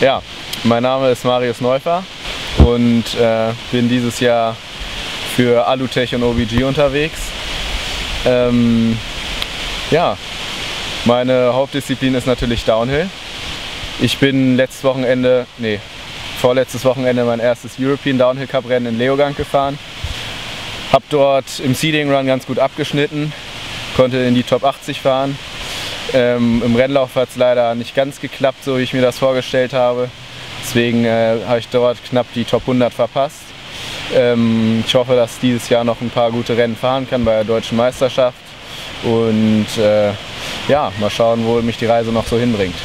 Ja, mein Name ist Marius Neufer und äh, bin dieses Jahr für Alutech und OBG unterwegs. Ähm, ja, meine Hauptdisziplin ist natürlich Downhill. Ich bin letztes Wochenende, nee, vorletztes Wochenende mein erstes European Downhill Cup Rennen in Leogang gefahren. Hab dort im Seeding Run ganz gut abgeschnitten, konnte in die Top 80 fahren ähm, Im Rennlauf hat es leider nicht ganz geklappt, so wie ich mir das vorgestellt habe. Deswegen äh, habe ich dort knapp die Top 100 verpasst. Ähm, ich hoffe, dass dieses Jahr noch ein paar gute Rennen fahren kann bei der Deutschen Meisterschaft. Und äh, ja, mal schauen, wo mich die Reise noch so hinbringt.